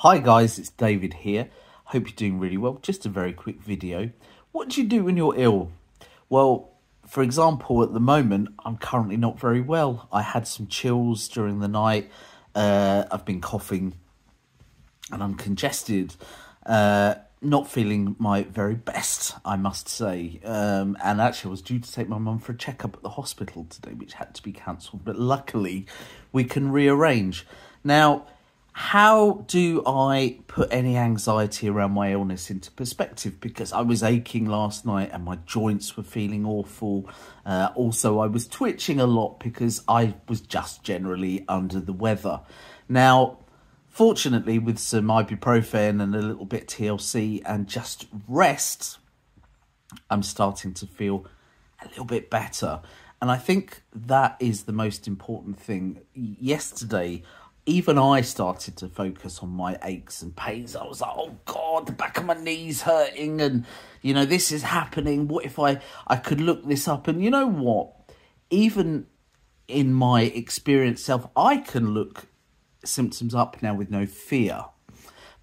Hi guys, it's David here. Hope you're doing really well. Just a very quick video. What do you do when you're ill? Well, for example, at the moment, I'm currently not very well. I had some chills during the night. Uh, I've been coughing and I'm congested. Uh, not feeling my very best, I must say. Um, and actually, I was due to take my mum for a checkup at the hospital today, which had to be cancelled. But luckily, we can rearrange. Now, how do I put any anxiety around my illness into perspective? Because I was aching last night and my joints were feeling awful. Uh, also, I was twitching a lot because I was just generally under the weather. Now, fortunately, with some ibuprofen and a little bit TLC and just rest, I'm starting to feel a little bit better. And I think that is the most important thing. Yesterday, even I started to focus on my aches and pains. I was like, oh God, the back of my knees hurting, and you know, this is happening. What if I I could look this up? And you know what? Even in my experienced self, I can look symptoms up now with no fear.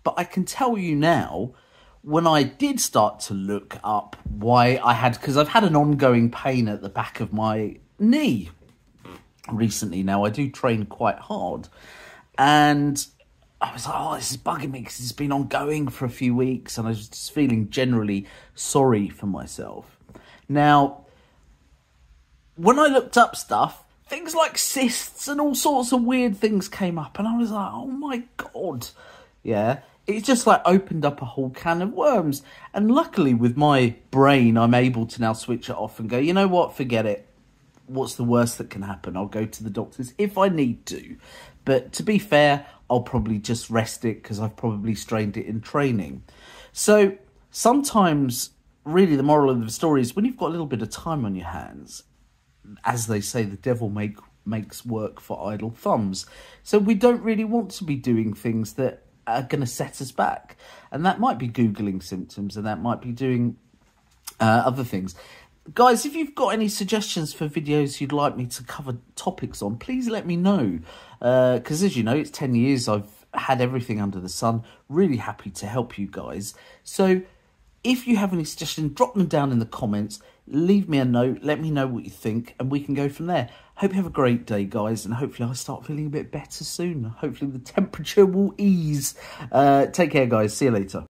But I can tell you now, when I did start to look up why I had, because I've had an ongoing pain at the back of my knee recently. Now I do train quite hard and I was like, oh, this is bugging me because it's been ongoing for a few weeks, and I was just feeling generally sorry for myself. Now, when I looked up stuff, things like cysts and all sorts of weird things came up, and I was like, oh my god, yeah. It just like opened up a whole can of worms. And luckily, with my brain, I'm able to now switch it off and go, you know what, forget it. What's the worst that can happen? I'll go to the doctors if I need to. But to be fair, I'll probably just rest it because I've probably strained it in training. So sometimes, really, the moral of the story is when you've got a little bit of time on your hands, as they say, the devil make makes work for idle thumbs. So we don't really want to be doing things that are going to set us back. And that might be Googling symptoms and that might be doing uh, other things. Guys, if you've got any suggestions for videos you'd like me to cover topics on, please let me know. Because uh, as you know, it's 10 years I've had everything under the sun. Really happy to help you guys. So if you have any suggestions, drop them down in the comments. Leave me a note. Let me know what you think, and we can go from there. Hope you have a great day, guys, and hopefully I start feeling a bit better soon. Hopefully the temperature will ease. Uh, take care, guys. See you later.